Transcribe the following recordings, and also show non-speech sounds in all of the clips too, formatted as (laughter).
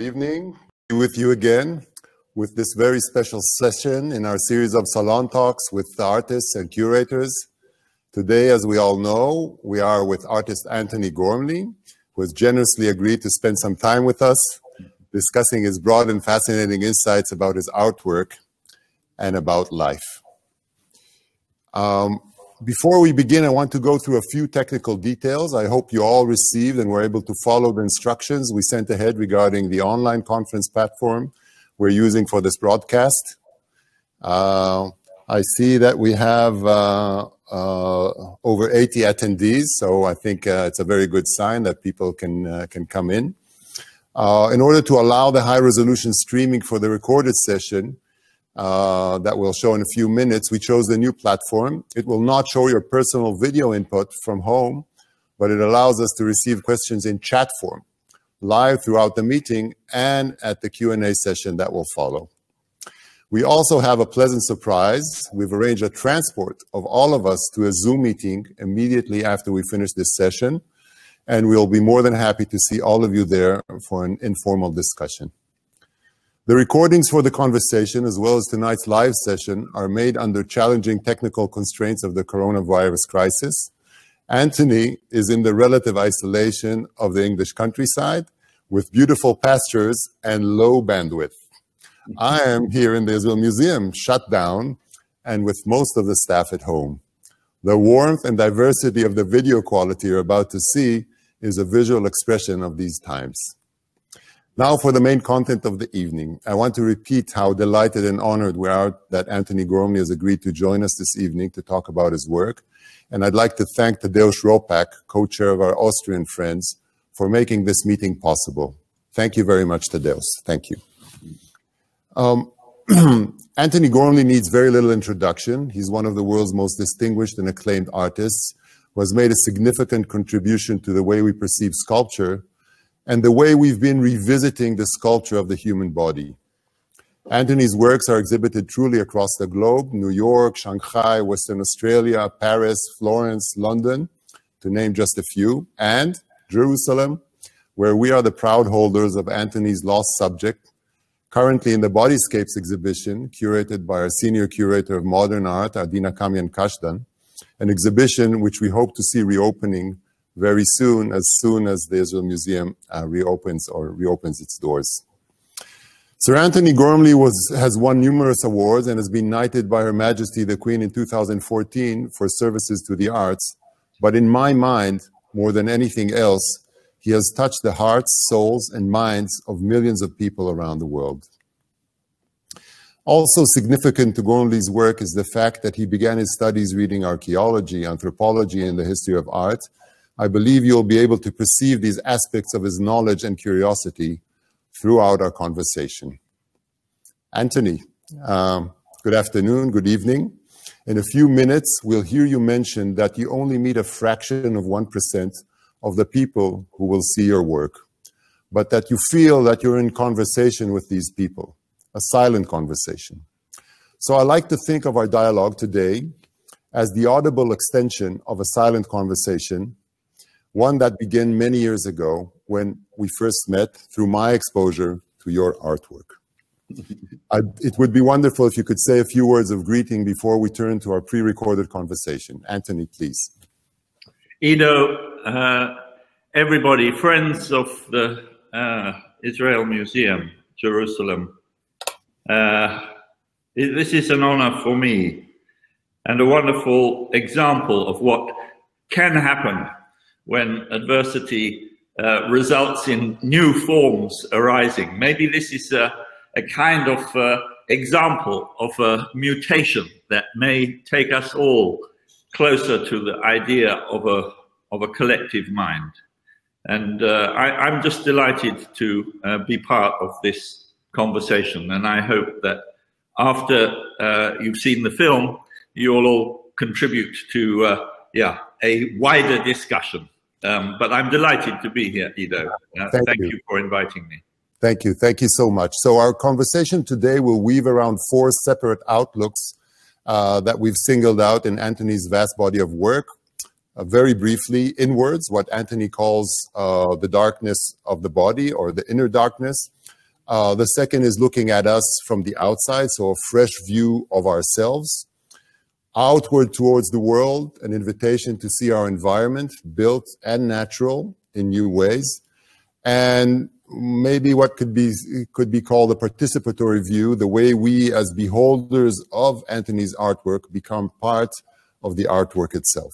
evening. With you again with this very special session in our series of salon talks with the artists and curators. Today, as we all know, we are with artist Antony Gormley, who has generously agreed to spend some time with us discussing his broad and fascinating insights about his artwork and about life. Um, before we begin, I want to go through a few technical details. I hope you all received and were able to follow the instructions we sent ahead regarding the online conference platform we're using for this broadcast. Uh, I see that we have uh, uh, over 80 attendees, so I think uh, it's a very good sign that people can, uh, can come in. Uh, in order to allow the high resolution streaming for the recorded session, uh, that we'll show in a few minutes, we chose the new platform. It will not show your personal video input from home, but it allows us to receive questions in chat form, live throughout the meeting and at the Q&A session that will follow. We also have a pleasant surprise. We've arranged a transport of all of us to a Zoom meeting immediately after we finish this session, and we'll be more than happy to see all of you there for an informal discussion. The recordings for the conversation, as well as tonight's live session, are made under challenging technical constraints of the coronavirus crisis. Antony is in the relative isolation of the English countryside with beautiful pastures and low bandwidth. I am here in the Israel Museum, shut down, and with most of the staff at home. The warmth and diversity of the video quality you're about to see is a visual expression of these times. Now for the main content of the evening. I want to repeat how delighted and honored we are that Antony Gormley has agreed to join us this evening to talk about his work. And I'd like to thank Thaddaeus Ropac, co-chair of our Austrian friends, for making this meeting possible. Thank you very much, Tadeusz. Thank you. Um, (clears throat) Antony Gormley needs very little introduction. He's one of the world's most distinguished and acclaimed artists who has made a significant contribution to the way we perceive sculpture and the way we've been revisiting the sculpture of the human body. Antony's works are exhibited truly across the globe, New York, Shanghai, Western Australia, Paris, Florence, London, to name just a few, and Jerusalem, where we are the proud holders of Antony's lost subject, currently in the Bodyscapes exhibition, curated by our senior curator of modern art, Adina Kamien-Kazhdan, an exhibition which we hope to see reopening very soon, as soon as the Israel Museum uh, reopens or reopens its doors. Sir Antony Gormley was, has won numerous awards and has been knighted by Her Majesty the Queen in 2014 for services to the arts. But in my mind, more than anything else, he has touched the hearts, souls, and minds of millions of people around the world. Also significant to Gormley's work is the fact that he began his studies reading archaeology, anthropology, and the history of art, I believe you'll be able to perceive these aspects of his knowledge and curiosity throughout our conversation. Antony, um, good afternoon, good evening. In a few minutes, we'll hear you mention that you only meet a fraction of 1% of the people who will see your work, but that you feel that you're in conversation with these people, a silent conversation. So I like to think of our dialogue today as the audible extension of a silent conversation one that began many years ago when we first met through my exposure to your artwork. (laughs) I, it would be wonderful if you could say a few words of greeting before we turn to our pre-recorded conversation. Antony, please. Ido, uh, everybody, friends of the uh, Israel Museum, Jerusalem, uh, this is an honor for me and a wonderful example of what can happen when adversity uh, results in new forms arising. Maybe this is a, a kind of uh, example of a mutation that may take us all closer to the idea of a, of a collective mind. And uh, I, am just delighted to uh, be part of this conversation. And I hope that after uh, you've seen the film, you'll all contribute to, uh, yeah, a wider discussion. Um, but I'm delighted to be here, Ido. Uh, thank, thank you. you. for inviting me. Thank you. Thank you so much. So our conversation today will weave around four separate outlooks uh, that we've singled out in Antony's vast body of work. uh, very briefly inwards, what Antony calls uh, the darkness of the body or the inner darkness. Uh, the second is looking at us from the outside, so a fresh view of ourselves. Outward towards the world, an invitation to see our environment built and natural in new ways. And maybe what could be could be called a participatory view, the way we as beholders of Antony's artwork become part of the artwork itself.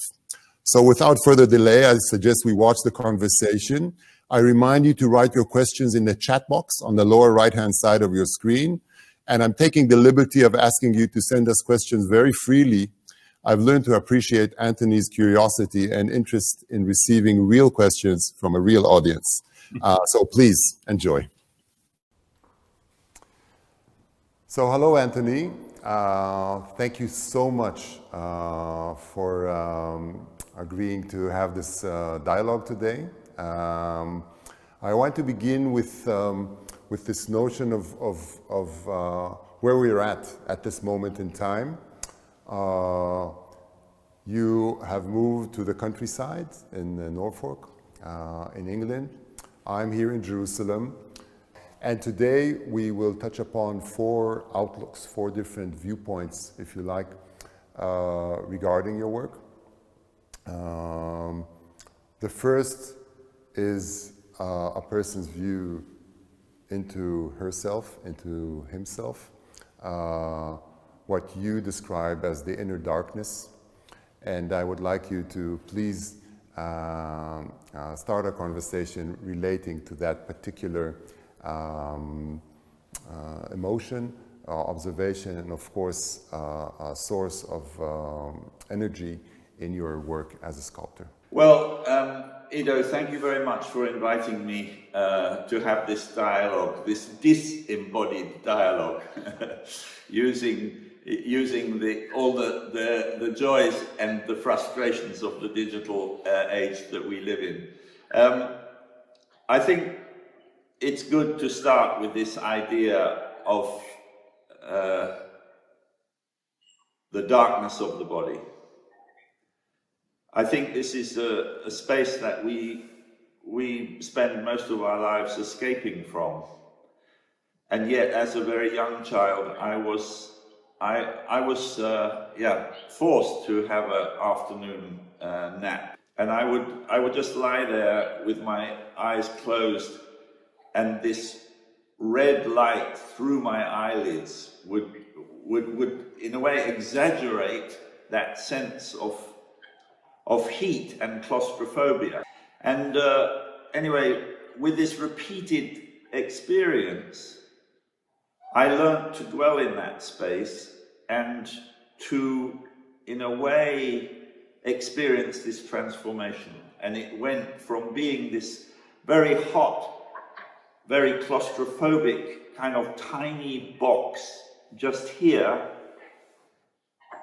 So without further delay, I suggest we watch the conversation. I remind you to write your questions in the chat box on the lower right-hand side of your screen. And I'm taking the liberty of asking you to send us questions very freely. I've learned to appreciate Antony's curiosity and interest in receiving real questions from a real audience. Uh, so please enjoy. So hello, Antony. Uh, thank you so much uh, for um, agreeing to have this uh, dialogue today. Um, I want to begin with, um, with this notion of, of, of uh, where we're at at this moment in time. Uh, you have moved to the countryside in Norfolk, in England. I'm here in Jerusalem. And today we will touch upon four outlooks, four different viewpoints, if you like, uh, regarding your work. Um, the first is uh, a person's view into herself, into himself, uh, what you describe as the inner darkness. And I would like you to please um, uh, start a conversation relating to that particular um, uh, emotion, uh, observation, and of course, uh, a source of um, energy in your work as a sculptor. Well, um, Ido, thank you very much for inviting me uh, to have this dialogue, this disembodied dialogue, (laughs) using using the, all the, the, the, joys and the frustrations of the digital uh, age that we live in. Um, I think it's good to start with this idea of uh, the darkness of the body. I think this is a, a space that we, we spend most of our lives escaping from. And yet, as a very young child, I was I, I was uh, yeah, forced to have an afternoon uh, nap. And I would, I would just lie there with my eyes closed and this red light through my eyelids would, would, would in a way exaggerate that sense of, of heat and claustrophobia. And uh, anyway, with this repeated experience, I learned to dwell in that space and to, in a way, experience this transformation. And it went from being this very hot, very claustrophobic, kind of tiny box just here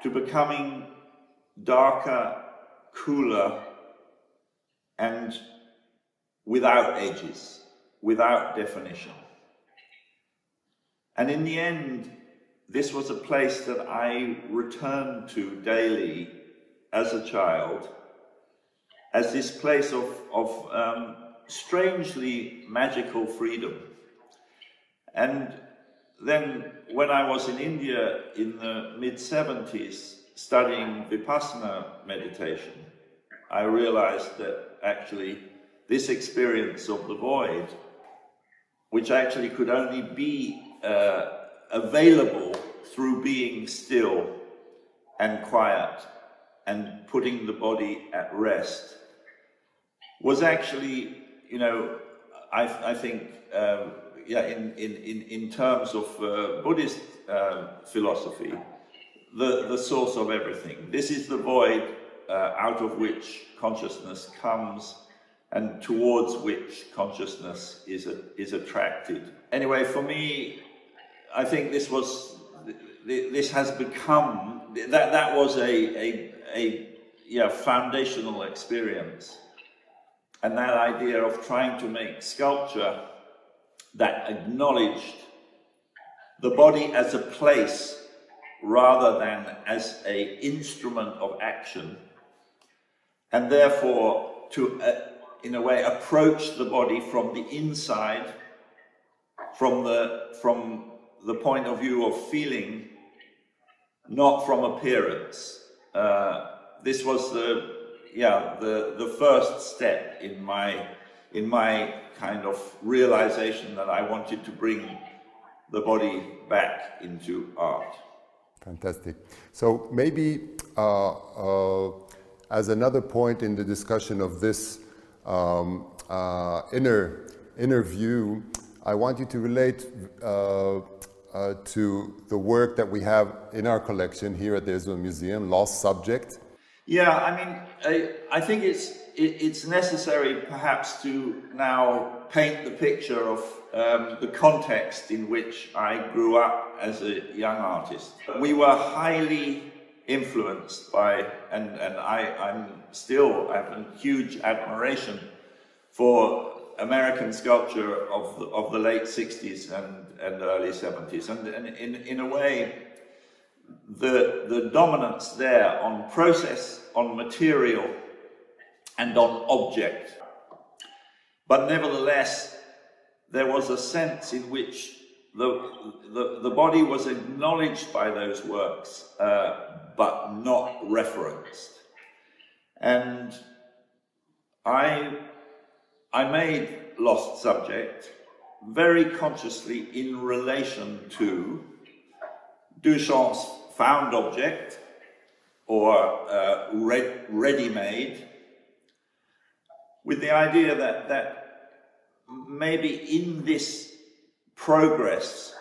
to becoming darker, cooler, and without edges, without definition. And in the end, this was a place that I returned to daily as a child, as this place of, of um, strangely magical freedom. And then when I was in India in the mid 70s studying Vipassana meditation, I realized that actually this experience of the void, which actually could only be uh, available through being still and quiet and putting the body at rest was actually, you know, I, I think, um, yeah, in, in, in, in terms of uh, Buddhist uh, philosophy, the, the source of everything. This is the void uh, out of which consciousness comes and towards which consciousness is, a, is attracted. Anyway, for me, I think this was this has become that that was a a, a yeah foundational experience, and that idea of trying to make sculpture that acknowledged the body as a place rather than as a instrument of action and therefore to, uh, in a way, approach the body from the inside, from the, from the point of view of feeling, not from appearance. Uh, this was the, yeah, the, the first step in my, in my kind of realization that I wanted to bring the body back into art. Fantastic. So maybe uh, uh, as another point in the discussion of this um, uh, inner, inner view, I want you to relate uh, uh, to the work that we have in our collection here at the Israel Museum, Lost Subject. Yeah, I mean, I, I think it's, it, it's necessary perhaps to now paint the picture of um, the context in which I grew up as a young artist. We were highly influenced by, and, and I, I'm still, I have a huge admiration for American sculpture of the, of the late 60s and, and early 70s. And, and in, in a way, the, the dominance there on process, on material, and on object. But nevertheless, there was a sense in which the, the, the body was acknowledged by those works, uh, but not referenced. And I, I made Lost Subject very consciously in relation to Duchamp's found object or uh, ready-made with the idea that, that maybe in this progress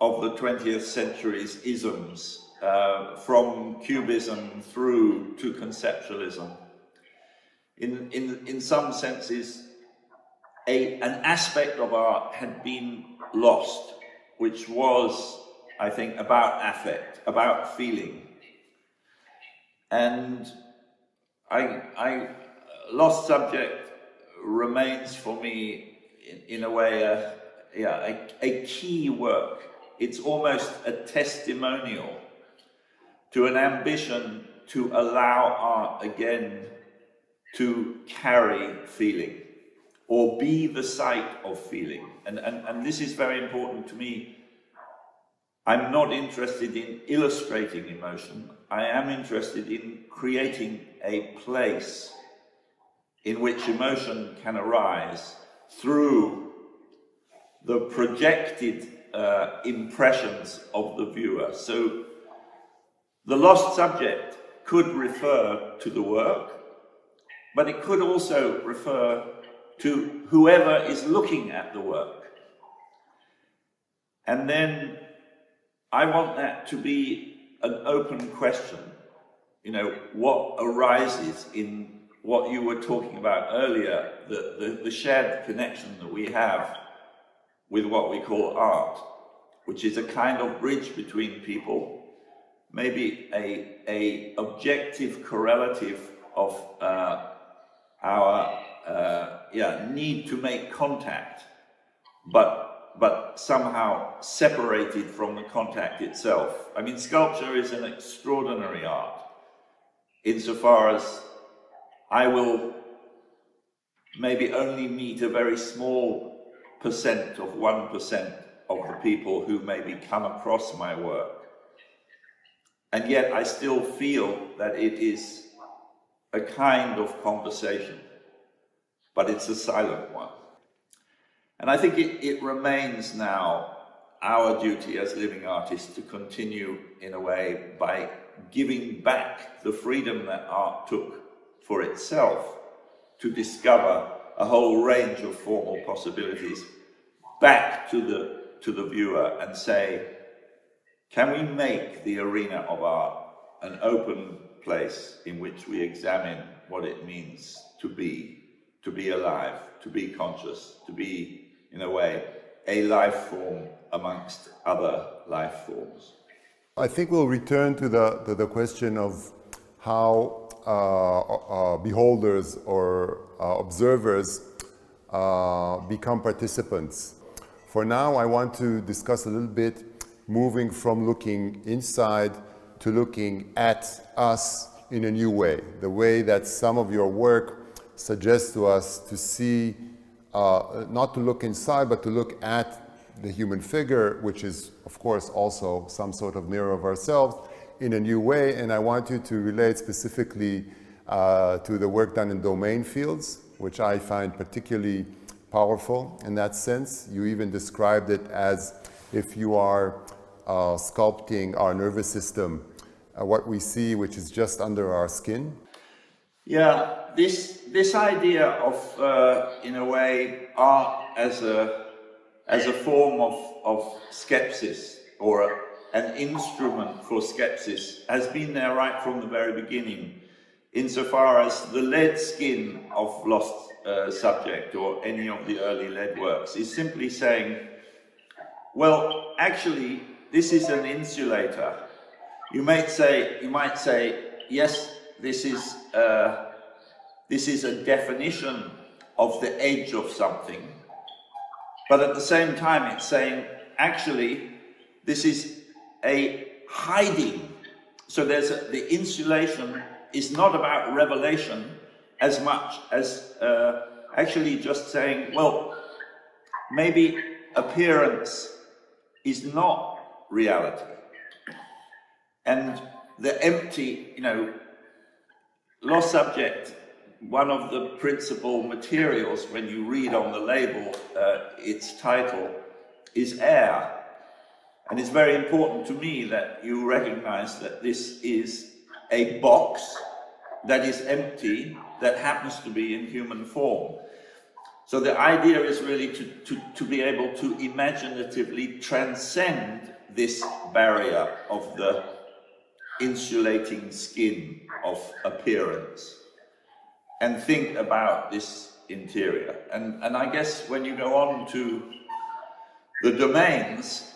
of the 20th century's isms, uh, from Cubism through to conceptualism, in, in, in some senses, a, an aspect of art had been lost, which was, I think, about affect, about feeling. And I, I lost subject remains for me, in, in a way, a, yeah, a, a key work. It's almost a testimonial to an ambition to allow art again to carry feeling or be the site of feeling. And, and, and this is very important to me. I'm not interested in illustrating emotion. I am interested in creating a place in which emotion can arise through the projected uh, impressions of the viewer. So the lost subject could refer to the work, but it could also refer to whoever is looking at the work. And then I want that to be an open question. You know, what arises in what you were talking about earlier, the, the, the shared connection that we have with what we call art, which is a kind of bridge between people, maybe a, a objective correlative of uh, our uh, yeah, need to make contact, but, but somehow separated from the contact itself. I mean, sculpture is an extraordinary art insofar as I will maybe only meet a very small percent of 1% of the people who maybe come across my work. And yet I still feel that it is a kind of conversation, but it's a silent one. And I think it, it remains now our duty as living artists to continue in a way by giving back the freedom that art took for itself to discover a whole range of formal possibilities back to the, to the viewer and say, can we make the arena of art an open place in which we examine what it means to be, to be alive, to be conscious, to be, in a way, a life form amongst other life forms? I think we'll return to the, to the question of how beholders or uh, observers become participants. For now, I want to discuss a little bit moving from looking inside to looking at us in a new way, the way that some of your work suggests to us to see, uh, not to look inside, but to look at the human figure, which is, of course, also some sort of mirror of ourselves, in a new way. And I want you to relate specifically uh, to the work done in domain fields, which I find particularly powerful in that sense. You even described it as if you are uh, sculpting our nervous system, uh, what we see, which is just under our skin. Yeah, this this idea of, uh, in a way, art as a as a form of of skepsis or a, an instrument for skepsis has been there right from the very beginning, insofar as the lead skin of lost uh, subject or any of the early lead works is simply saying, well, actually, this is an insulator. You might say, you might say, yes, this is uh, this is a definition of the edge of something, but at the same time, it's saying actually this is a hiding. So there's a, the insulation is not about revelation as much as uh, actually just saying, well, maybe appearance is not reality. And the empty, you know, lost subject, one of the principal materials when you read on the label uh, its title is air. And it's very important to me that you recognize that this is a box that is empty that happens to be in human form. So the idea is really to, to, to be able to imaginatively transcend this barrier of the insulating skin of appearance and think about this interior. And, and I guess when you go on to the domains,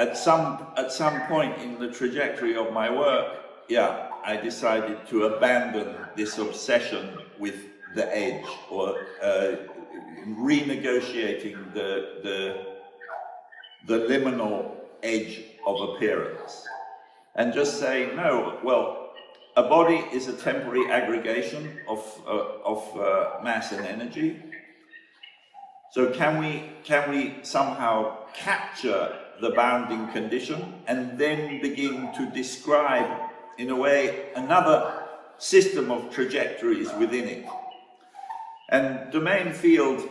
at some, at some point in the trajectory of my work, yeah, I decided to abandon this obsession with the edge or uh, renegotiating the, the, the liminal edge of appearance and just say, no, well, a body is a temporary aggregation of, uh, of uh, mass and energy. So can we, can we somehow capture the bounding condition and then begin to describe, in a way, another system of trajectories within it? And domain field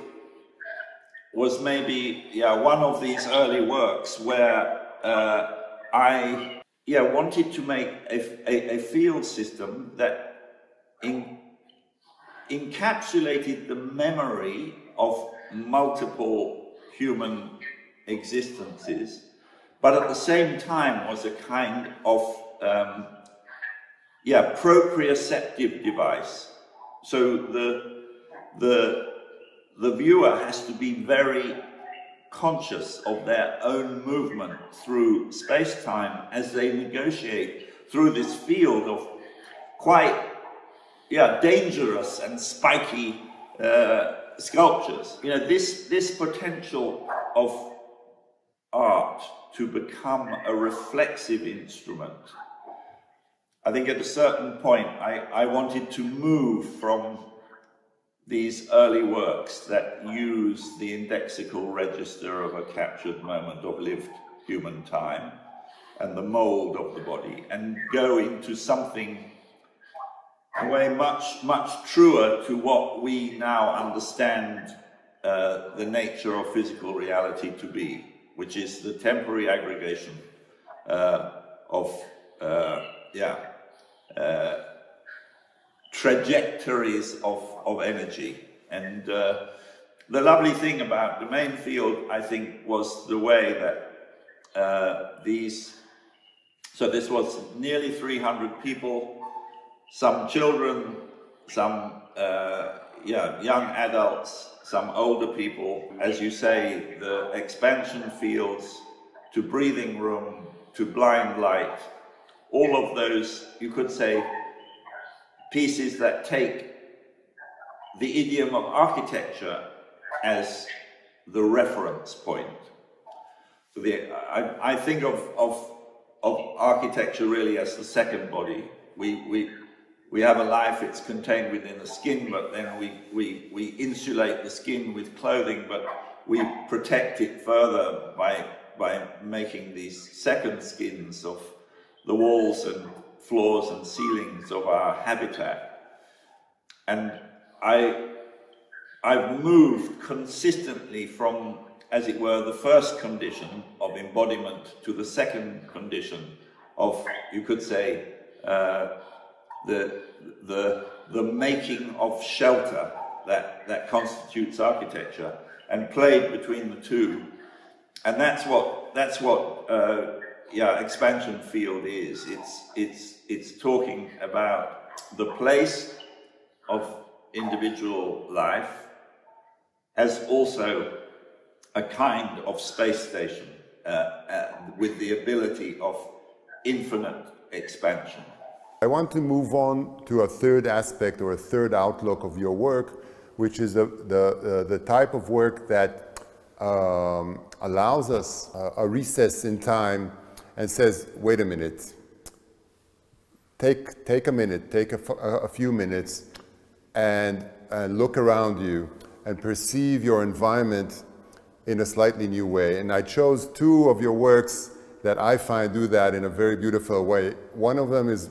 was maybe yeah one of these early works where uh, I yeah wanted to make a, a, a field system that in, encapsulated the memory of multiple human existences, but at the same time was a kind of um, yeah proprioceptive device. So the the the viewer has to be very conscious of their own movement through space-time as they negotiate through this field of quite yeah, dangerous and spiky uh, sculptures. You know, this, this potential of art to become a reflexive instrument. I think at a certain point I, I wanted to move from these early works that use the indexical register of a captured moment of lived human time and the mold of the body and go into something a way much, much truer to what we now understand uh, the nature of physical reality to be, which is the temporary aggregation uh, of, uh, yeah, uh, trajectories of, of energy. And uh, the lovely thing about the main field, I think, was the way that uh, these, so this was nearly 300 people, some children, some uh, yeah, young adults, some older people, as you say, the expansion fields to breathing room, to blind light, all of those, you could say, pieces that take the idiom of architecture as the reference point. So the, I, I think of, of, of architecture really as the second body. We, we, we have a life, it's contained within the skin, but then we, we, we insulate the skin with clothing, but we protect it further by, by making these second skins of the walls and floors and ceilings of our habitat. And I, I've moved consistently from, as it were, the first condition of embodiment to the second condition of, you could say, uh, the, the, the making of shelter that, that constitutes architecture and played between the two. And that's what, that's what uh, yeah, expansion field is. It's, it's, it's talking about the place of individual life as also a kind of space station uh, uh, with the ability of infinite expansion. I want to move on to a third aspect or a third outlook of your work, which is the, the, uh, the type of work that um, allows us uh, a recess in time and says, wait a minute, take, take a minute, take a, a few minutes and, and look around you and perceive your environment in a slightly new way. And I chose two of your works that I find do that in a very beautiful way. One of them is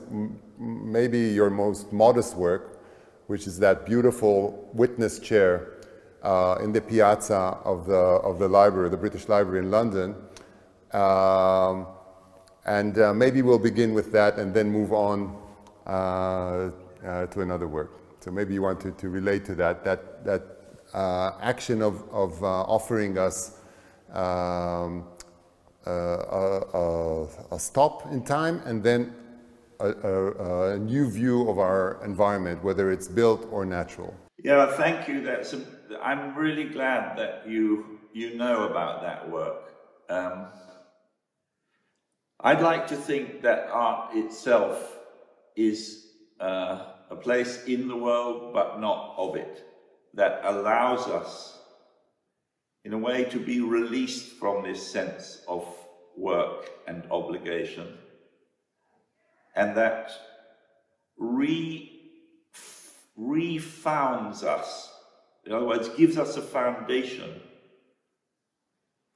maybe your most modest work, which is that beautiful witness chair uh, in the piazza of the, of the library, the British Library in London. Um, and uh, maybe we'll begin with that and then move on uh, uh to another work. So maybe you want to, to relate to that, that, that uh, action of, of uh, offering us um, a, a, a, stop in time and then a, a, new view of our environment, whether it's built or natural. Yeah, thank you. That's a, I'm really glad that you you know about that work. Um, I'd like to think that art itself is uh, a place in the world, but not of it, that allows us, in a way, to be released from this sense of work and obligation and that re, refounds us. In other words, gives us a foundation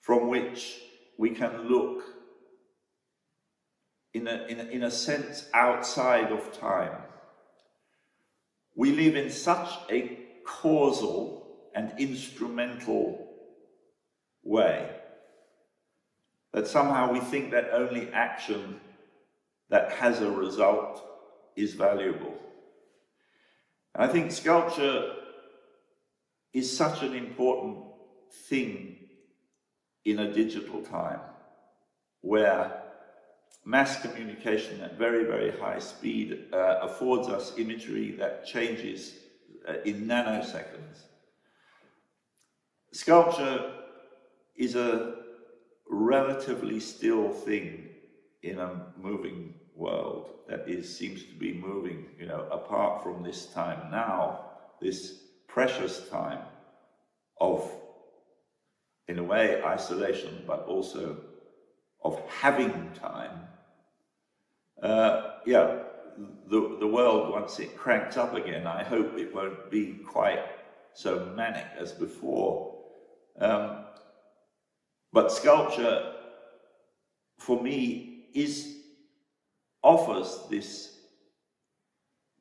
from which we can look in a, in a, in a sense outside of time. We live in such a causal and instrumental way that somehow we think that only action that has a result is valuable. And I think sculpture is such an important thing in a digital time where mass communication at very, very high speed uh, affords us imagery that changes uh, in nanoseconds. Sculpture is a relatively still thing in a moving world that is seems to be moving, you know, apart from this time now, this precious time of, in a way, isolation, but also of having time. Uh, yeah, the, the world, once it cranks up again, I hope it won't be quite so manic as before. Um, but sculpture, for me, is offers this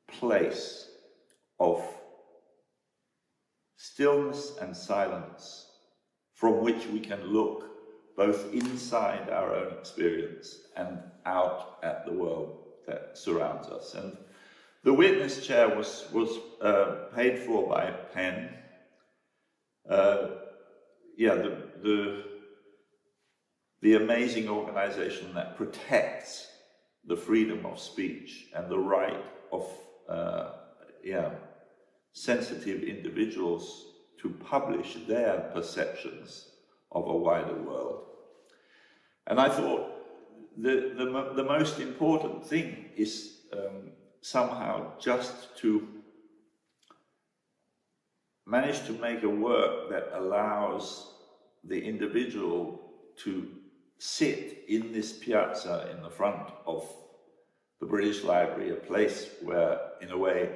place of stillness and silence from which we can look both inside our own experience and out at the world that surrounds us. And the witness chair was, was uh, paid for by PEN. Uh, yeah, the, the the amazing organization that protects the freedom of speech and the right of uh, yeah, sensitive individuals to publish their perceptions of a wider world. And I thought the, the, the most important thing is um, somehow just to manage to make a work that allows the individual to sit in this piazza in the front of the British Library, a place where, in a way,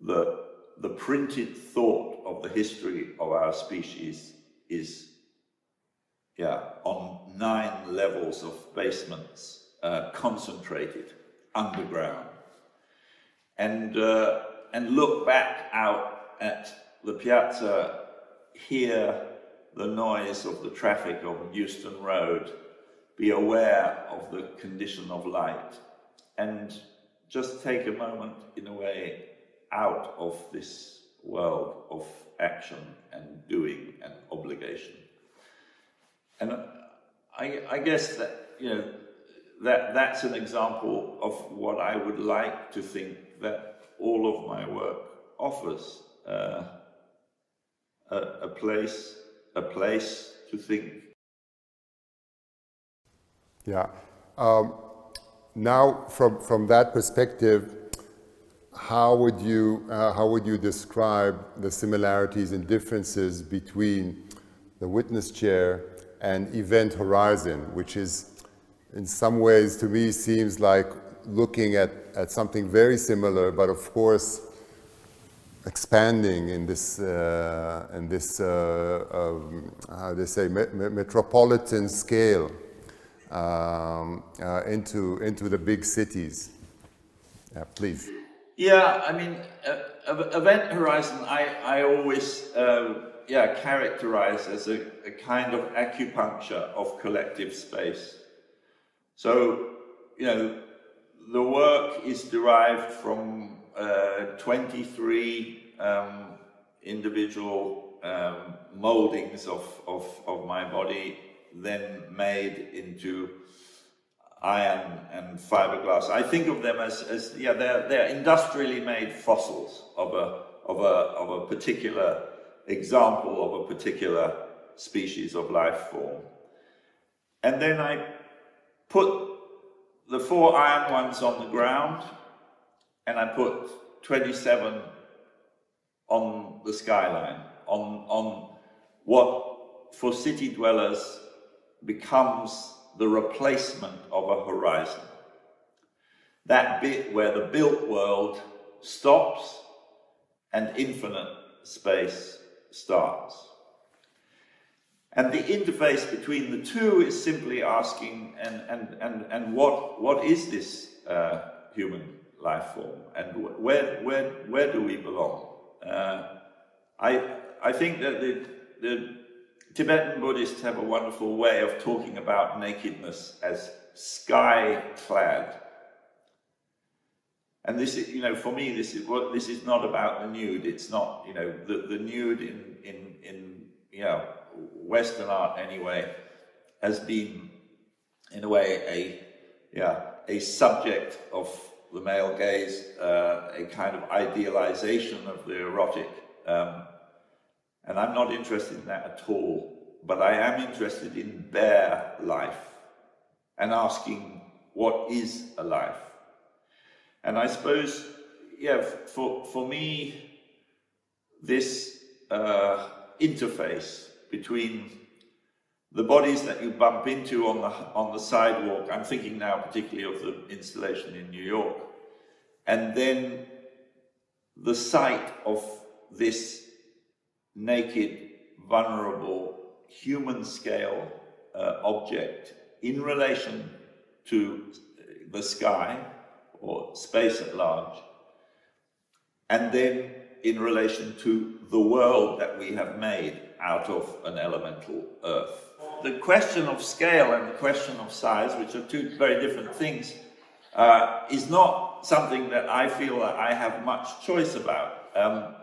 the, the printed thought of the history of our species is yeah, on nine levels of basements, uh, concentrated underground. And, uh, and look back out at the piazza, hear the noise of the traffic on Euston Road, be aware of the condition of light, and just take a moment, in a way, out of this world of action and doing and obligation. And I, I guess that, you know, that, that's an example of what I would like to think that all of my work offers. Uh, a, a place, a place to think. Yeah. Um, now, from, from that perspective, how would you uh, how would you describe the similarities and differences between the witness chair and event horizon, which is in some ways to me seems like looking at, at something very similar, but of course expanding in this uh, in this uh, um, how they say me metropolitan scale um, uh, into into the big cities. Please. Yeah, I mean, uh, Event Horizon, I, I always, uh, yeah, characterize as a, a, kind of acupuncture of collective space. So, you know, the work is derived from uh, 23 um, individual um, moldings of, of, of my body, then made into iron and fiberglass. I think of them as, as yeah, they're, they're industrially made fossils of a, of, a, of a particular example of a particular species of life form. And then I put the four iron ones on the ground and I put 27 on the skyline, on, on what for city dwellers becomes the replacement of a horizon. That bit where the built world stops and infinite space starts. And the interface between the two is simply asking, and, and, and, and what, what is this uh, human life form? And where, where, where do we belong? Uh, I, I think that the, the Tibetan Buddhists have a wonderful way of talking about nakedness as sky clad. And this is, you know, for me, this is what this is not about the nude. It's not, you know, the, the nude in, in, in, you know, Western art anyway, has been, in a way, a, yeah, a subject of the male gaze, uh, a kind of idealization of the erotic. Um, and I'm not interested in that at all. But I am interested in bare life and asking what is a life. And I suppose, yeah, for, for me, this uh, interface between the bodies that you bump into on the, on the sidewalk, I'm thinking now particularly of the installation in New York, and then the sight of this naked, vulnerable, human scale uh, object in relation to the sky or space at large, and then in relation to the world that we have made out of an elemental earth. The question of scale and the question of size, which are two very different things, uh, is not something that I feel that I have much choice about. Um,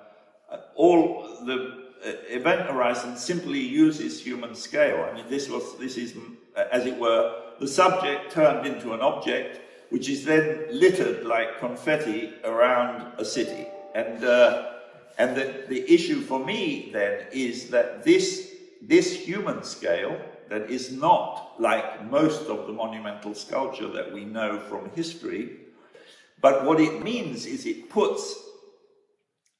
all the uh, event horizon simply uses human scale. I mean, this was this is, uh, as it were, the subject turned into an object, which is then littered like confetti around a city. And uh, and the, the issue for me then is that this this human scale that is not like most of the monumental sculpture that we know from history, but what it means is it puts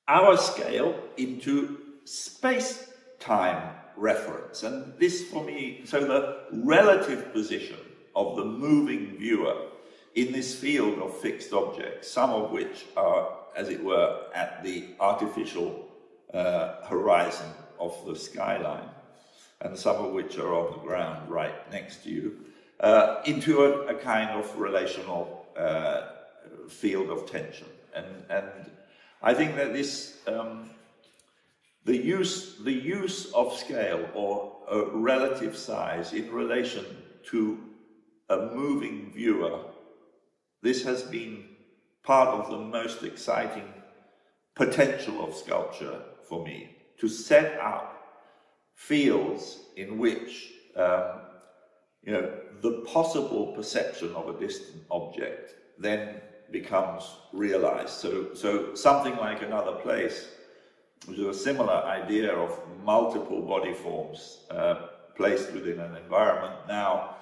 our scale into space-time reference. And this for me, so the relative position of the moving viewer in this field of fixed objects, some of which are, as it were, at the artificial uh, horizon of the skyline, and some of which are on the ground right next to you, uh, into a, a, kind of relational uh, field of tension. And, and I think that this, um, the, use, the use of scale or relative size in relation to a moving viewer, this has been part of the most exciting potential of sculpture for me, to set up fields in which um, you know, the possible perception of a distant object then becomes realized. So, so something like another place, which is a similar idea of multiple body forms uh, placed within an environment, now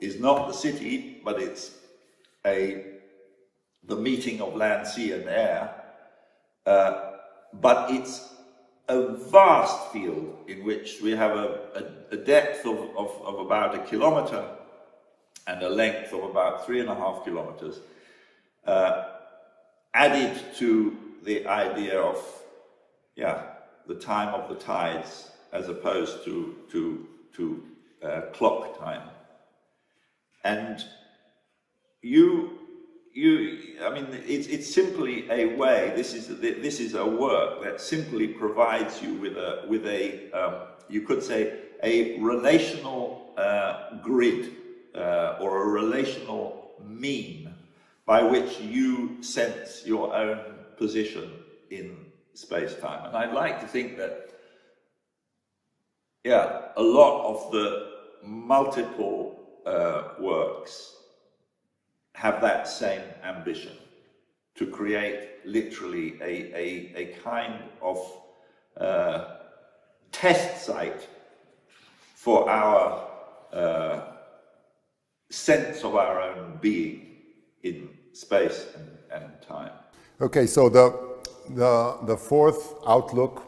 is not the city, but it's a the meeting of land, sea, and air. Uh, but it's a vast field in which we have a, a, a depth of, of, of, about a kilometer and a length of about three and a half kilometers, added to the idea of, yeah, the time of the tides as opposed to, to, to uh, clock time. And you you, I mean, it's, it's simply a way, this is, this is a work that simply provides you with a, with a um, you could say, a relational uh, grid uh, or a relational mean by which you sense your own position in space-time. And I'd like to think that, yeah, a lot of the multiple uh, works have that same ambition to create literally a, a, a kind of uh, test site for our uh, sense of our own being in space and, and time. Okay, so the, the, the fourth outlook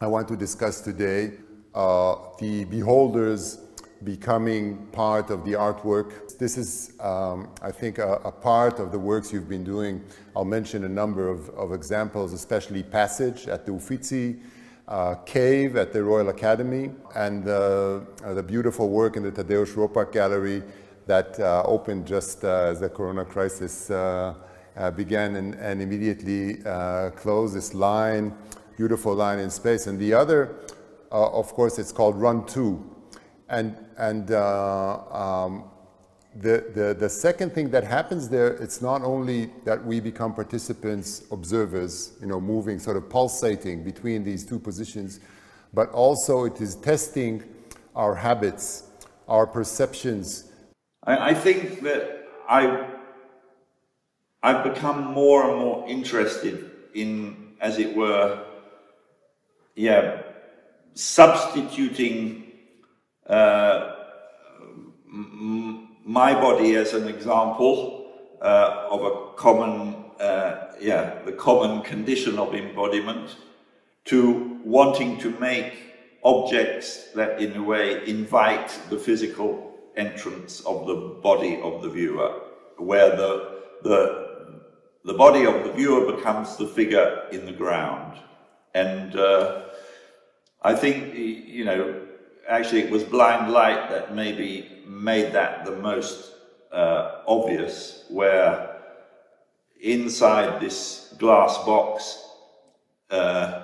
I want to discuss today, uh, the beholders becoming part of the artwork. This is, um, I think, a, a, part of the works you've been doing. I'll mention a number of, of examples, especially Passage at the Uffizi, uh, Cave at the Royal Academy, and uh, the beautiful work in the Thaddaeus Ropac Gallery that uh, opened just uh, as the Corona crisis uh, began and, and immediately closed this line, beautiful line in space. And the other, of course, it's called Run 2, and, and um, the, the, the second thing that happens there, it's not only that we become participants, observers, you know, moving, sort of pulsating between these two positions, but also it is testing our habits, our perceptions. I, I think that I, I've become more and more interested in, as it were, yeah, substituting uh, my body as an example uh, of a common, uh, yeah, the common condition of embodiment to wanting to make objects that in a way invite the physical entrance of the body of the viewer, where the, the, the body of the viewer becomes the figure in the ground. And uh, I think, you know, actually it was blind light that maybe made that the most uh, obvious, where inside this glass box, uh,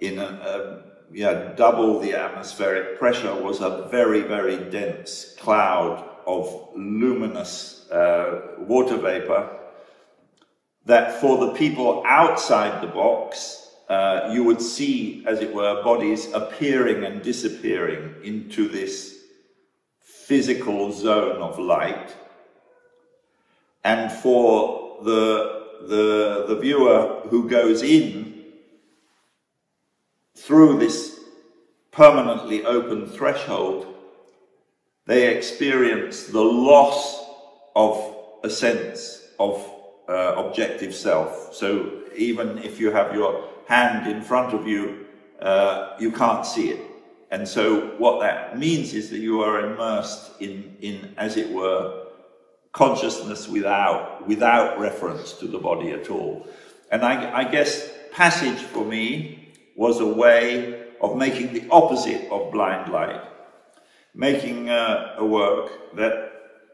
in a, a, yeah, double the atmospheric pressure, was a very, very dense cloud of luminous uh, water vapor that for the people outside the box, uh, you would see, as it were, bodies appearing and disappearing into this physical zone of light. And for the, the, the viewer who goes in through this permanently open threshold, they experience the loss of a sense of uh, objective self. So even if you have your hand in front of you, uh, you can't see it. And so what that means is that you are immersed in, in as it were, consciousness without, without reference to the body at all. And I, I guess passage for me was a way of making the opposite of blind light, making uh, a work that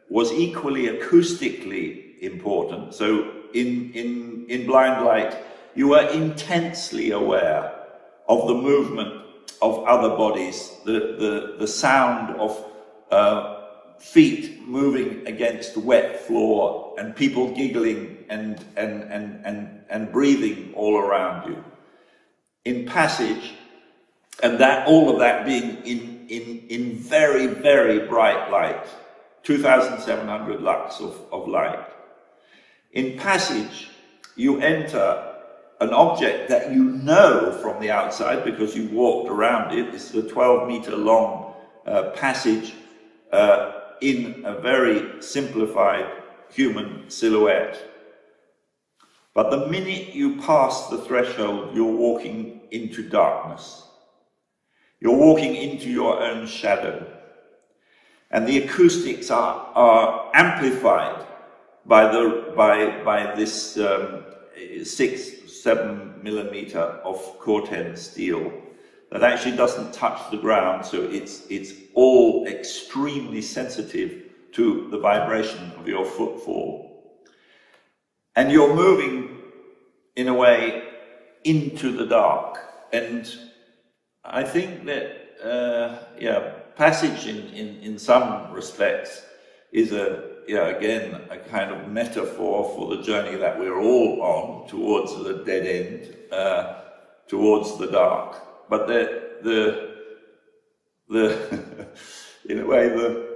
was equally acoustically important. So in, in, in blind light, you were intensely aware of the movement of other bodies, the, the, the sound of uh, feet moving against the wet floor and people giggling and, and, and, and, and breathing all around you. In passage, and that all of that being in, in, in very, very bright light, 2,700 lux of, of light. In passage, you enter an object that you know from the outside because you walked around it. This is a 12 meter long uh, passage uh, in a very simplified human silhouette. But the minute you pass the threshold, you're walking into darkness. You're walking into your own shadow. And the acoustics are, are amplified by, the, by, by this um, six, seven millimeter of Corten steel that actually doesn't touch the ground, so it's, it's all extremely sensitive to the vibration of your footfall. And you're moving, in a way, into the dark. And I think that, uh, yeah, passage in, in, in some respects is a, yeah, again, a kind of metaphor for the journey that we're all on towards the dead end, uh, towards the dark. But the, the, the (laughs) in a way, the,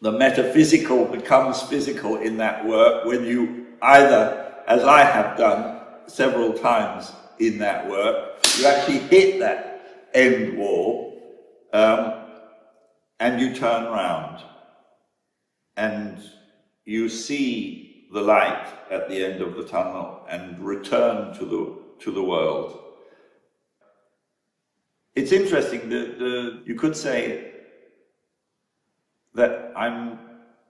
the metaphysical becomes physical in that work when you either, as I have done several times in that work, you actually hit that end wall um, and you turn round and you see the light at the end of the tunnel and return to the, to the world. It's interesting that the, you could say that I'm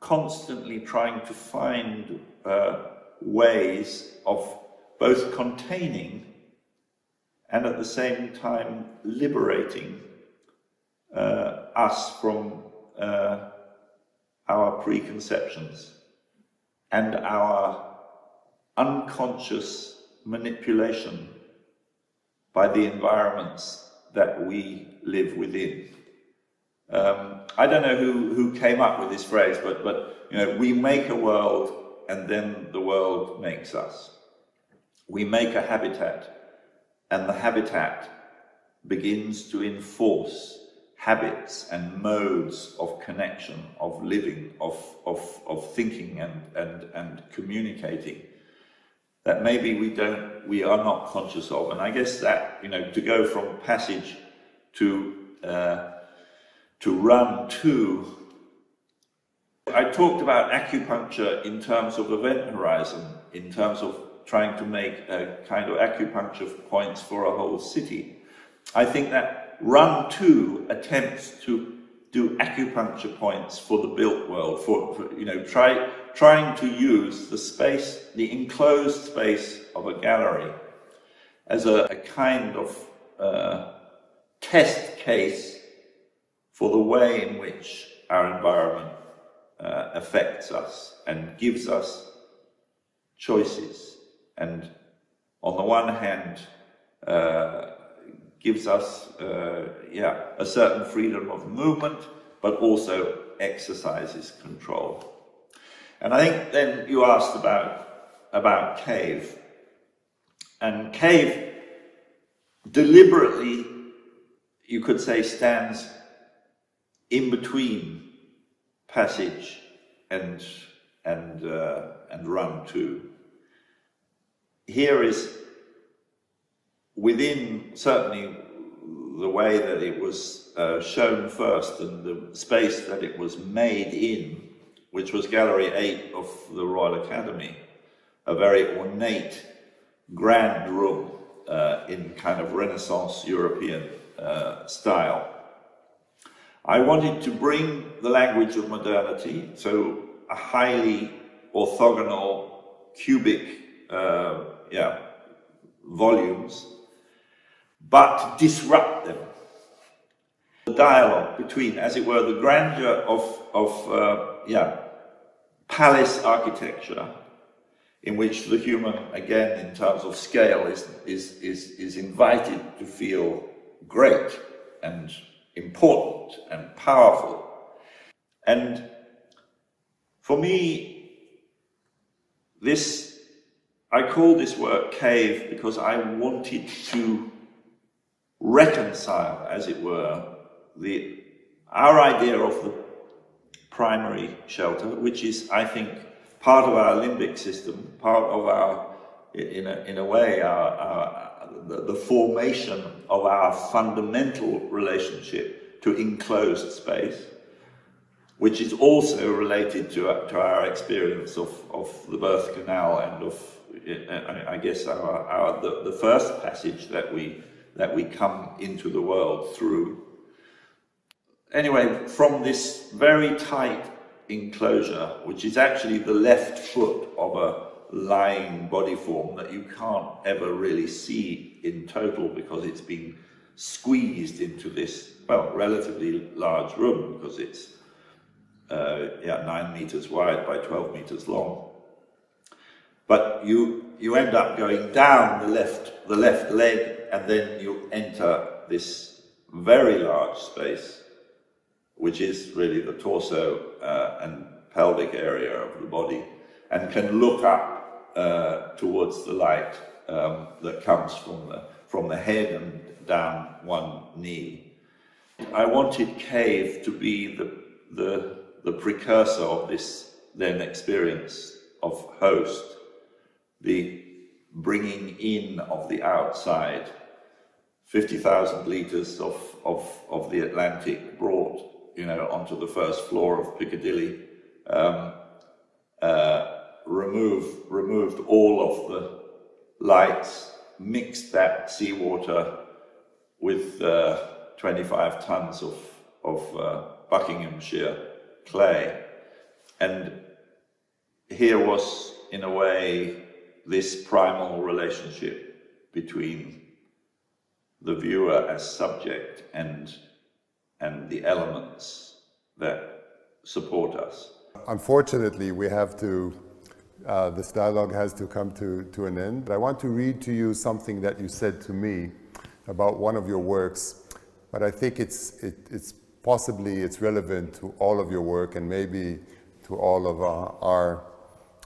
constantly trying to find uh, ways of both containing and at the same time liberating uh, us from uh, our preconceptions and our unconscious manipulation by the environments that we live within. Um, I don't know who, who came up with this phrase, but, but you know, we make a world and then the world makes us. We make a habitat and the habitat begins to enforce habits and modes of connection, of living, of, of, of thinking and, and, and communicating that maybe we don't, we are not conscious of. And I guess that, you know, to go from passage to, uh, to run to, I talked about acupuncture in terms of event horizon, in terms of trying to make a kind of acupuncture points for a whole city. I think that Run 2 attempts to do acupuncture points for the built world, for, for, you know, try, trying to use the space, the enclosed space of a gallery as a, a kind of uh, test case for the way in which our environment uh, affects us and gives us choices. And on the one hand, uh, gives us, uh, yeah, a certain freedom of movement, but also exercises control. And I think then you asked about, about cave. And cave deliberately, you could say, stands in between passage and, and, uh, and run two. Here is within certainly the way that it was uh, shown first and the space that it was made in, which was Gallery 8 of the Royal Academy, a very ornate, grand room uh, in kind of Renaissance European uh, style. I wanted to bring the language of modernity, so a highly orthogonal cubic, uh, yeah, volumes, but disrupt them. The dialogue between, as it were, the grandeur of, of uh, yeah, palace architecture, in which the human, again, in terms of scale, is, is, is, is invited to feel great and important and powerful. And for me, this, I call this work Cave because I wanted to reconcile, as it were, the, our idea of the primary shelter, which is, I think, part of our limbic system, part of our, in a, in a way, our, our the, the, formation of our fundamental relationship to enclosed space, which is also related to, to our experience of, of the birth canal and of, I guess, our, our, the, the first passage that we, that we come into the world through. Anyway, from this very tight enclosure, which is actually the left foot of a lying body form that you can't ever really see in total because it's been squeezed into this, well, relatively large room because it's uh, yeah, nine meters wide by 12 meters long. But you, you end up going down the left, the left leg and then you enter this very large space, which is really the torso uh, and pelvic area of the body, and can look up uh, towards the light um, that comes from the, from the head and down one knee. I wanted cave to be the, the, the precursor of this then experience of host, the bringing in of the outside 50,000 litres of, of, of the Atlantic brought, you know, onto the first floor of Piccadilly, um, uh, remove, removed all of the lights, mixed that seawater with uh, 25 tons of, of uh, Buckinghamshire clay. And here was, in a way, this primal relationship between the viewer as subject and, and the elements that support us. Unfortunately, we have to, uh, this dialogue has to come to, to an end. But I want to read to you something that you said to me about one of your works, but I think it's, it, it's possibly it's relevant to all of your work and maybe to all of our, our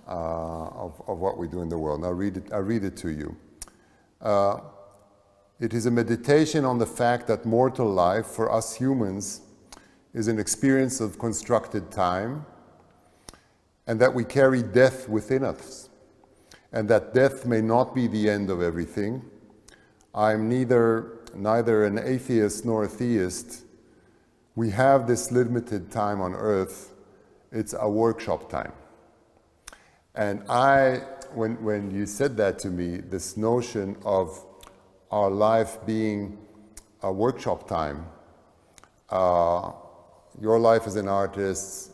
uh, of, of, what we do in the world. I'll read it, I'll read it to you. Uh, it is a meditation on the fact that mortal life for us humans is an experience of constructed time and that we carry death within us and that death may not be the end of everything. I'm neither, neither an atheist nor a theist. We have this limited time on earth. It's a workshop time. And I, when, when you said that to me, this notion of our life being a workshop time. Uh, your life as an artist,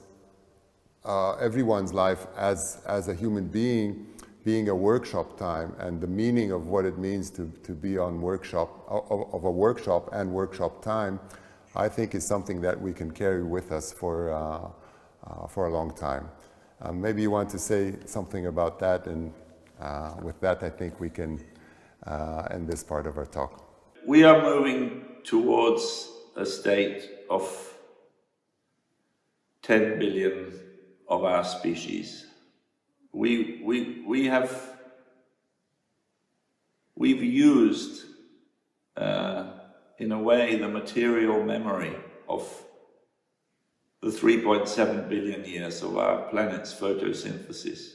uh, everyone's life as, as a human being being a workshop time and the meaning of what it means to, to be on workshop, of, of a workshop and workshop time, I think is something that we can carry with us for, uh, uh for a long time. Um, maybe you want to say something about that and uh, with that I think we can uh, in this part of our talk. We are moving towards a state of 10 billion of our species. We, we, we have, we've used, uh, in a way, the material memory of the 3.7 billion years of our planet's photosynthesis.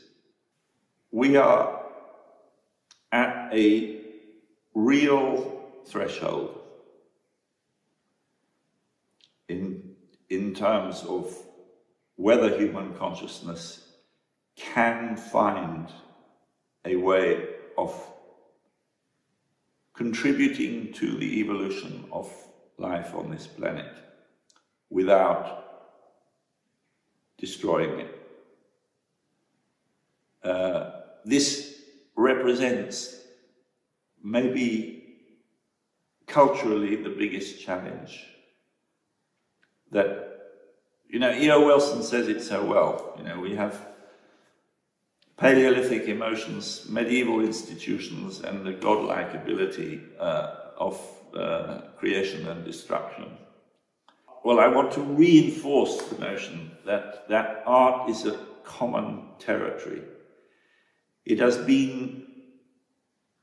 We are at a real threshold in, in terms of whether human consciousness can find a way of contributing to the evolution of life on this planet without destroying it. uh, this represents maybe culturally the biggest challenge that you know E.O. Wilson says it so well you know we have Paleolithic emotions, medieval institutions, and the godlike ability uh, of uh, creation and destruction. Well, I want to reinforce the notion that, that art is a common territory. It has been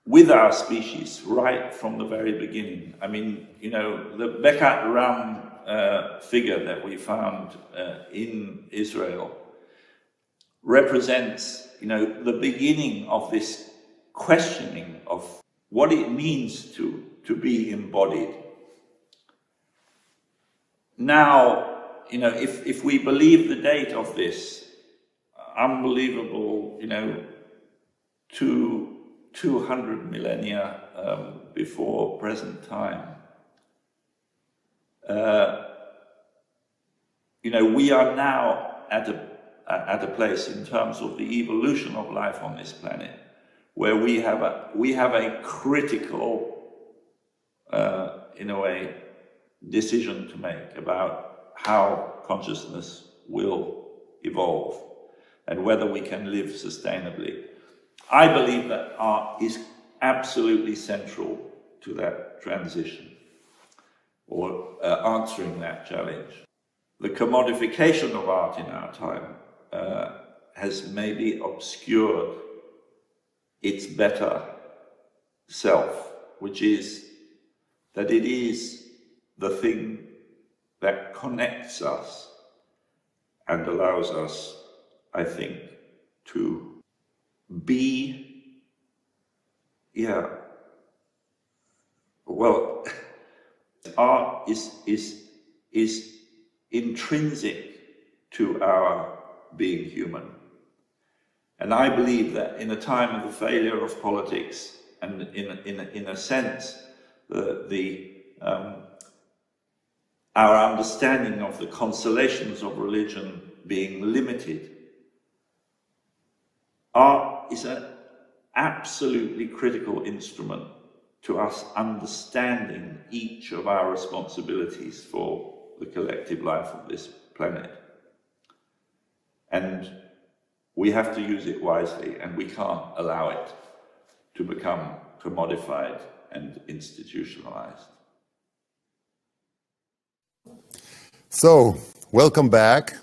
with our species right from the very beginning. I mean, you know, the Berekhat Ram uh, figure that we found uh, in Israel represents, you know, the beginning of this questioning of what it means to, to be embodied. Now, you know, if, if we believe the date of this unbelievable, you know, two, 200 millennia um, before present time, uh, you know, we are now at a at a place in terms of the evolution of life on this planet, where we have a we have a critical, uh, in a way, decision to make about how consciousness will evolve and whether we can live sustainably. I believe that art is absolutely central to that transition or uh, answering that challenge. The commodification of art in our time uh, has maybe obscured its better self, which is that it is the thing that connects us and allows us, I think, to be, yeah, well, (laughs) art is, is, is intrinsic to our being human. And I believe that in a time of the failure of politics, and in, in, in a sense, the, the um, our understanding of the consolations of religion being limited, art is an absolutely critical instrument to us understanding each of our responsibilities for the collective life of this planet. And we have to use it wisely, and we can't allow it to become commodified and institutionalized. So, welcome back.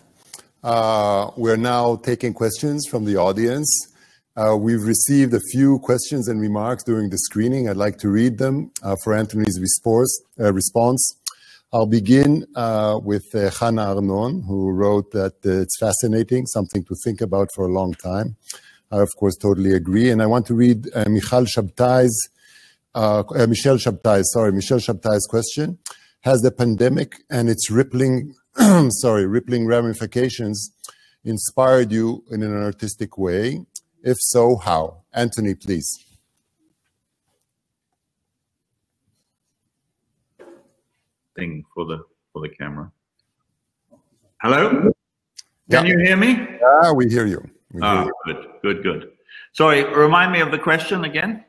Uh, we're now taking questions from the audience. Uh, we've received a few questions and remarks during the screening. I'd like to read them uh, for Antony's response. Uh. I'll begin uh, with uh, Hannah Arnon, who wrote that it's fascinating, something to think about for a long time. I, of course, totally agree. And I want to read Michal Shabtai's, Michelle Shabtai's, sorry, Michelle Shabtai's question. Has the pandemic and its rippling, (clears throat) sorry, rippling ramifications inspired you in an artistic way? If so, how? Antony, please. thing for the for the camera. Hello? Can you hear me? Yeah, we hear you. We hear Ah, you. good, good, good. Sorry, remind me of the question again.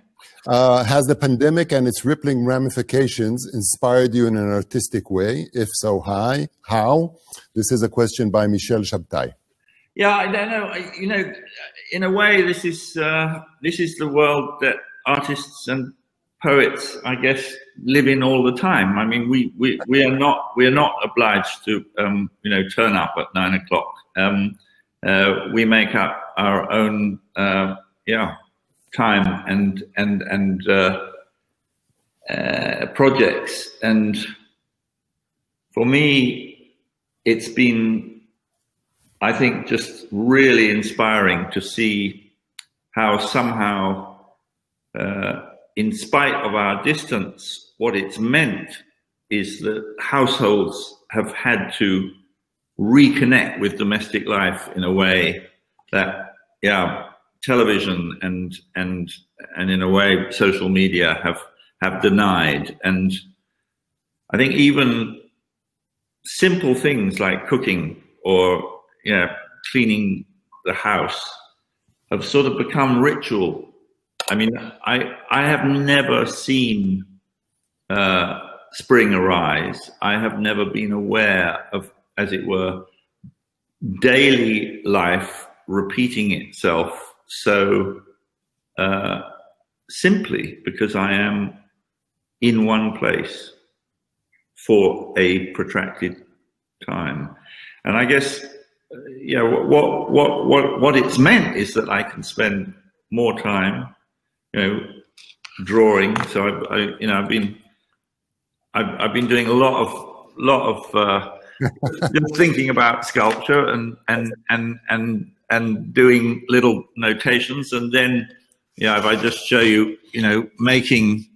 Uh, has the pandemic and its rippling ramifications inspired you in an artistic way? If so, hi, how? This is a question by Michel Shabtai. Yeah, I don't know. I- You know, in a way, this is uh, this is the world that artists and poets, I guess, live in all the time. I mean, we we, we are not we are not obliged to um, you know turn up at nine o'clock. Um, uh, we make up our own uh, yeah time and and and uh, uh, projects. And for me, it's been I think just really inspiring to see how somehow, uh, in spite of our distance, what it's meant is that households have had to reconnect with domestic life in a way that, yeah, television and and and in a way social media have have denied. And I think even simple things like cooking or yeah, cleaning the house have sort of become ritual. I mean, I I have never seen uh, spring arise. I have never been aware of, as it were, daily life repeating itself so uh, simply because I am in one place for a protracted time. And I guess, yeah, what, what, what, what it's meant is that I can spend more time, you know, drawing. So I, I you know, I've been, I've, I've been doing a lot of, lot of, uh, (laughs) just thinking about sculpture and, and, and, and, and doing little notations. And then, yeah, if I just show you, you know, making,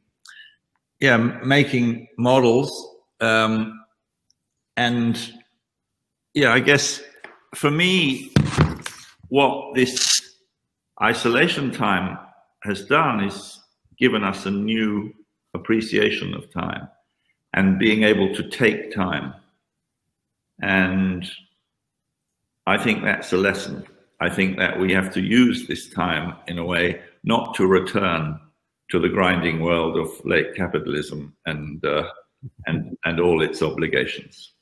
yeah, making models, um, and yeah, I guess for me, what this isolation time has done is given us a new appreciation of time and being able to take time. And I think that's a lesson. I think that we have to use this time in a way not to return to the grinding world of late capitalism and uh, and and all its obligations.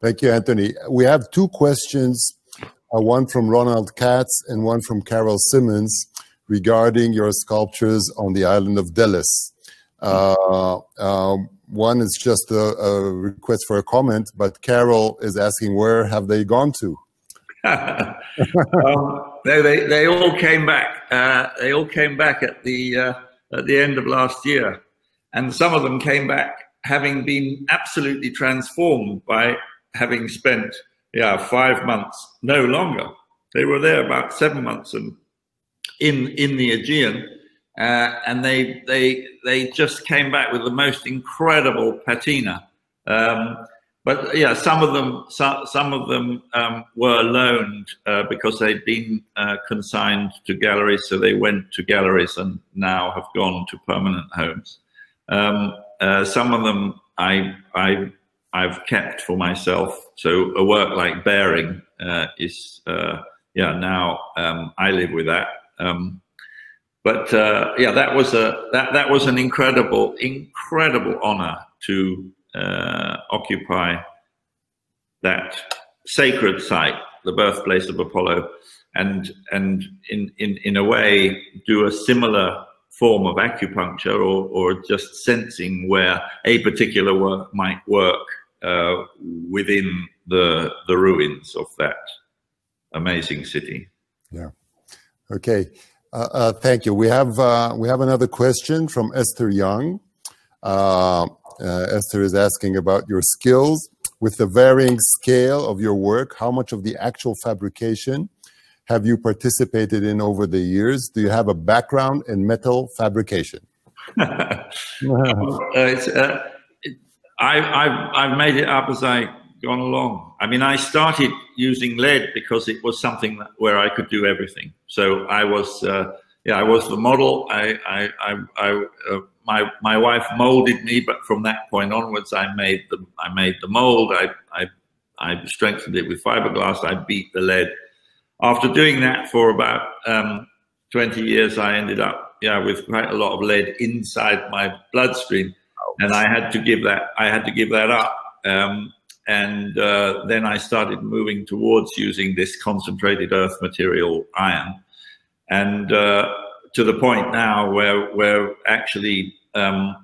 Thank you, Antony. We have two questions, uh, one from Ronald Katz and one from Carol Simmons regarding your sculptures on the island of Delos. Uh, um, one is just a, a, request for a comment, but Carol is asking where have they gone to? (laughs) um, they, they, they, all came back. Uh, they all came back at the uh, at the end of last year, and some of them came back having been absolutely transformed by having spent yeah five months no longer they were there about seven months and in in the aegean uh, and they they they just came back with the most incredible patina um, but yeah some of them some, some of them um, were loaned uh, because they'd been uh, consigned to galleries so they went to galleries and now have gone to permanent homes um, uh, some of them I I I've kept for myself. So a work like Bearing uh, is, uh, yeah, now um, I live with that. Um, but uh, yeah, that was a that that was an incredible, incredible honor to uh, occupy that sacred site, the birthplace of Apollo, and and in in in a way do a similar form of acupuncture or, or just sensing where a particular work might work uh, within the the ruins of that amazing city. Yeah. Okay. Uh, uh, thank you. We have uh, we have another question from Esther Young. Uh, uh, Esther is asking about your skills with the varying scale of your work. How much of the actual fabrication have you participated in over the years? Do you have a background in metal fabrication? (laughs) (laughs) it's, I, have I've made it up as I gone along. I mean, I started using lead because it was something that, where I could do everything. So I was, uh, yeah, I was the model. I, I, I, I uh, my my wife molded me, but from that point onwards, I made the I made the mold. I I, I strengthened it with fiberglass. I beat the lead. After doing that for about um, 20 years, I ended up yeah with quite a lot of lead inside my bloodstream and I had to give that I had to give that up. Um, and uh, then I started moving towards using this concentrated earth material iron, and uh, to the point now where where actually um,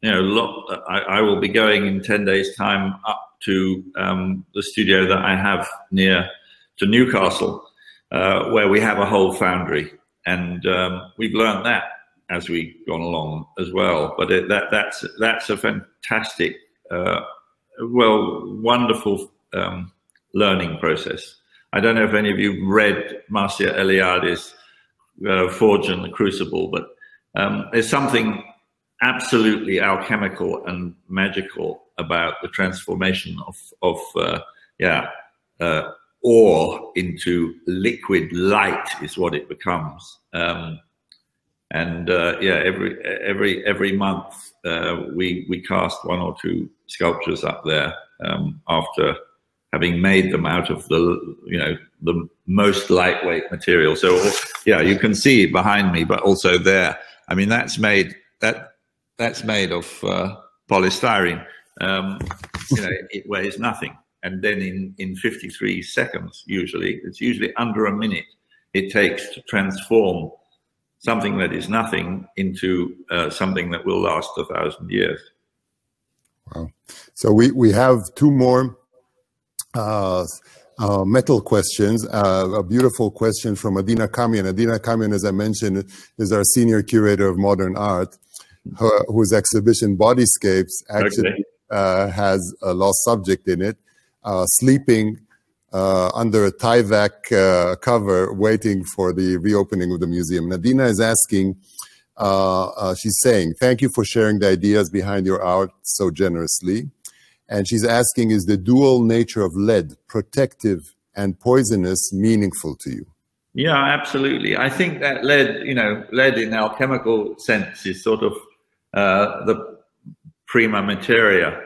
you know I, I, will be going in ten days' time up to um, the studio that I have near to Newcastle, uh, where we have a whole foundry, and um, we've learned that as we've gone along as well. But it, that that's that's a fantastic, uh, well, wonderful um, learning process. I don't know if any of you read Mircea Eliade's uh, Forge and the Crucible, but um, there's something absolutely alchemical and magical about the transformation of of uh, yeah uh, ore into liquid light is what it becomes. Um, and uh, yeah, every every every month uh, we we cast one or two sculptures up there um, after having made them out of the you know the most lightweight material. So yeah, you can see behind me, but also there. I mean, that's made that that's made of uh, polystyrene. Um, you know, (laughs) it weighs nothing, and then in in 53 seconds, usually it's usually under a minute, it takes to transform something that is nothing into uh, something that will last a thousand years. Wow. So we, we have two more uh, uh, metal questions. Uh, a beautiful question from Adina Kamien. Adina Kamien, as I mentioned, is our senior curator of modern art, whose exhibition Bodyscapes actually okay. Uh, has a lost subject in it, uh, sleeping uh, under a Tyvek cover, waiting for the reopening of the museum. Nadina is asking, uh, uh, she's saying, thank you for sharing the ideas behind your art so generously. And she's asking, is the dual nature of lead, protective and poisonous, meaningful to you? Yeah, absolutely. I think that lead, you know, lead in our chemical sense is sort of uh, the prima materia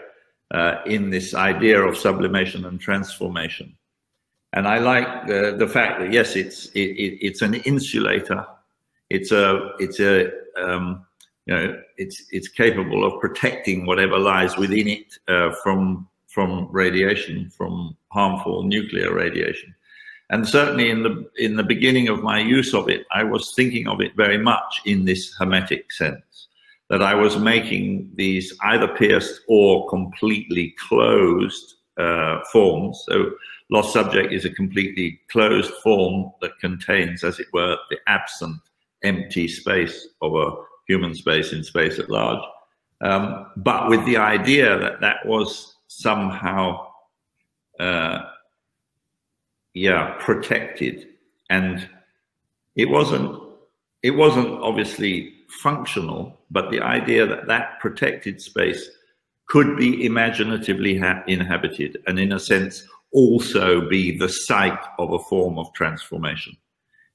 uh, in this idea of sublimation and transformation. And I like the, the fact that, yes, it's, it, it, it's an insulator it's a it's a um, you know it's it's capable of protecting whatever lies within it uh, from from radiation, from harmful nuclear radiation. And certainly in the in the beginning of my use of it, I was thinking of it very much in this hermetic sense that I was making these either pierced or completely closed uh, forms. So lost subject is a completely closed form that contains, as it were, the absent empty space of a human space in space at large. Um, but with the idea that that was somehow, uh, yeah, protected, and it wasn't. It wasn't obviously functional, but the idea that that protected space could be imaginatively inhabited, and in a sense also be the site of a form of transformation,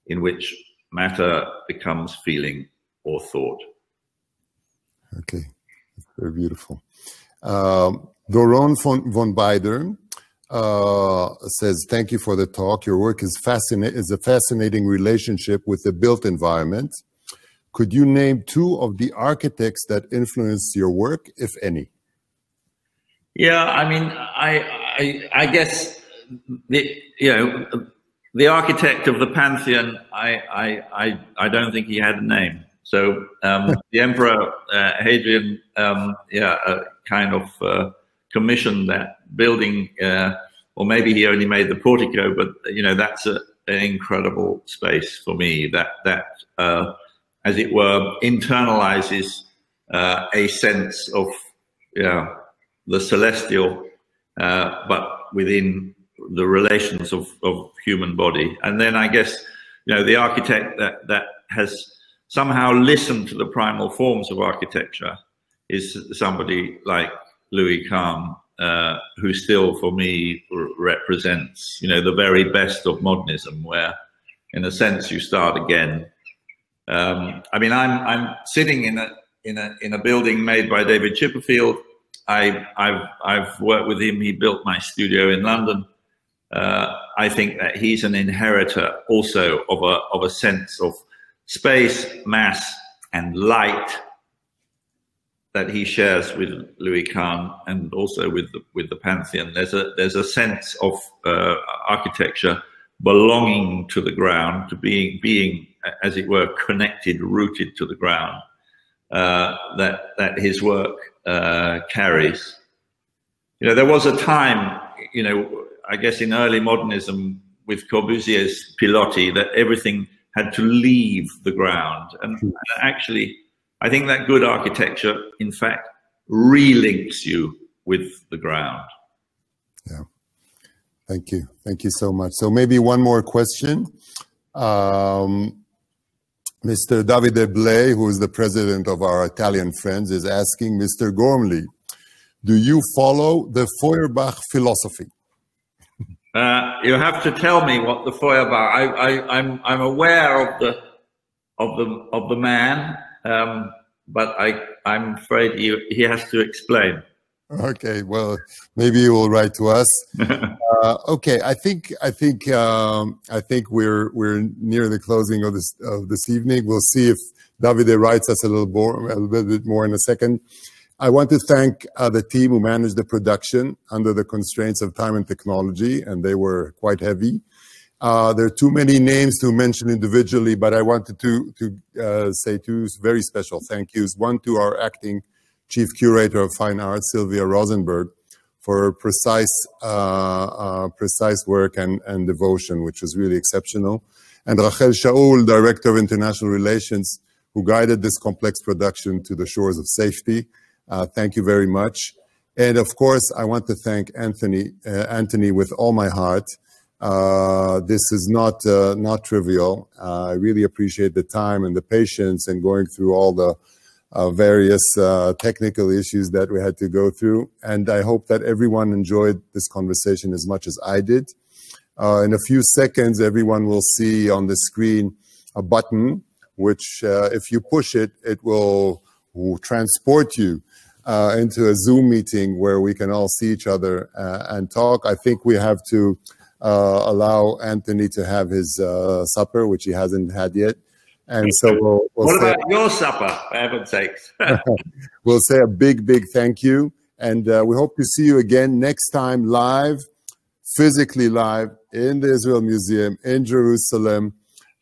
in which matter becomes feeling or thought. Okay, very beautiful. Um, Doron von, von Beider uh, says, "Thank you for the talk. Your work is fascinating. Is a fascinating relationship with the built environment. Could you name two of the architects that influenced your work, if any?" Yeah, I mean, I, I, I guess the, you know the architect of the Pantheon, I, I, I, I don't think he had a name. So um, (laughs) the Emperor uh, Hadrian, um, yeah, uh, kind of uh, commissioned that building, uh, or maybe he only made the portico, but you know that's a, an incredible space for me. That that, uh, as it were, internalizes uh, a sense of yeah the celestial, but within the relations of, of human body. And then I guess, you know, the architect that, that has somehow listen to the primal forms of architecture is somebody like Louis Kahn, uh, who still for me represents, you know, the very best of modernism, where in a sense you start again. Um, I mean, I'm, I'm sitting in a, in a, in a building made by David Chipperfield. I, I've, I've worked with him. He built my studio in London uh, I think that he's an inheritor also of a, of a sense of space, mass, and light that he shares with Louis Kahn and also with the, with the Pantheon. There's a there's a sense of uh, architecture belonging to the ground, to being being as it were connected, rooted to the ground. Uh, that that his work uh, carries. You know, there was a time, you know, I guess in early modernism with Corbusier's pilotis that everything had to leave the ground. And, and actually, I think that good architecture, in fact, relinks you with the ground. Yeah. Thank you. Thank you so much. So maybe one more question. Um, Mr. Davide Blay, who is the president of our Italian friends, is asking Mr. Gormley, do you follow the Feuerbach philosophy? Uh, you have to tell me what the Feuerbach. I, I, I'm I'm aware of the of the of the man, um, but I I'm afraid he he has to explain. Okay, well, maybe you will write to us. (laughs) uh, okay, I think I think um, I think we're we're near the closing of this of this evening. We'll see if Davide writes us a little more a little bit more in a second. I want to thank uh, the team who managed the production under the constraints of time and technology, and they were quite heavy. Uh, there are too many names to mention individually, but I wanted to to uh, say two very special thank yous. One to our acting Chief Curator of Fine Arts, Sylvia Rosenberg, for her precise, uh, uh, precise work and, and devotion, which was really exceptional. And Rachel Shaul, Director of International Relations, who guided this complex production to the shores of safety. Uh, thank you very much. And of course, I want to thank Antony, uh, Antony with all my heart. Uh, this is not uh, not trivial. I really appreciate the time and the patience and going through all the uh, various uh, technical issues that we had to go through. And I hope that everyone enjoyed this conversation as much as I did. Uh, in a few seconds, everyone will see on the screen a button, which uh, if you push it, it will transport you uh, into a Zoom meeting where we can all see each other uh, and talk. I think we have to allow Antony to have his supper, which he hasn't had yet. And so we'll, we'll what about your supper, for heaven's sakes? (laughs) we'll say a big, big thank you. And uh, we hope to see you again next time live, physically live in the Israel Museum in Jerusalem.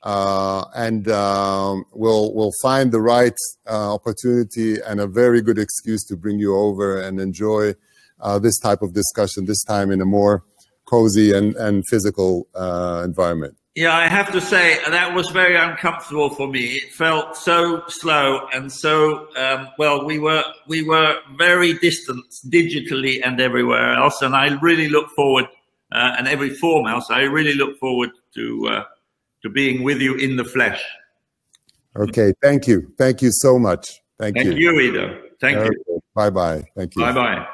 Uh, and um, we'll we'll find the right uh, opportunity and a very good excuse to bring you over and enjoy uh, this type of discussion. This time in a more cozy and and physical uh, environment. Yeah, I have to say that was very uncomfortable for me. It felt so slow and so um, well. We were we were very distant digitally and everywhere else, and I really look forward uh, and every form else. I really look forward to uh, to being with you in the flesh. Okay, thank you, thank you so much. Thank, you. thank you. you, Ido. Thank okay. you. Bye bye. Thank you. Bye bye.